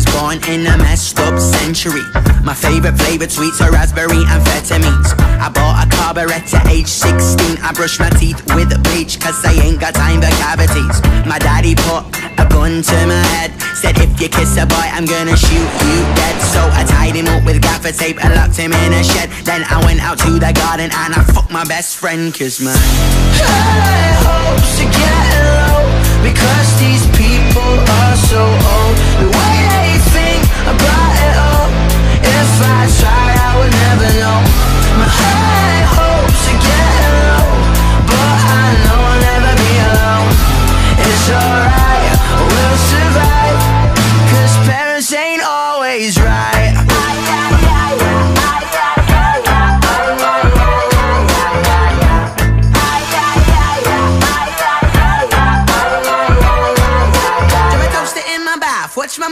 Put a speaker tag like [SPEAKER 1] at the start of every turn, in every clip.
[SPEAKER 1] born in a messed up century. My favorite flavored sweets are raspberry amphetamines. I bought a carburetor at age 16. I brush my teeth with bleach, cause I ain't got time for cavities. My daddy put a gun to my head. Said if you kiss a boy, I'm gonna shoot you dead. So I tied him up with gaffer tape and locked him in a shed. Then I went out to the garden and I fucked my best friend, cause my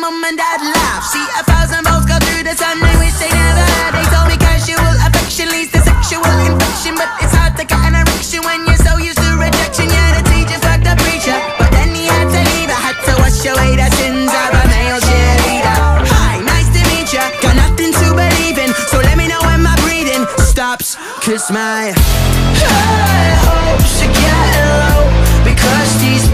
[SPEAKER 1] Mom and dad laugh See a thousand volts go through the son They wish they never had. They told me casual affection leads to sexual infection But it's hard to get an erection when you're so used to rejection. Yeah, the teacher fucked the preacher But then he had to leave. I had to wash away the sins of a male cheerleader. Hi, nice to meet ya Got nothing to believe in. So let me know when my breathing stops. Kiss my hopes are getting low Because these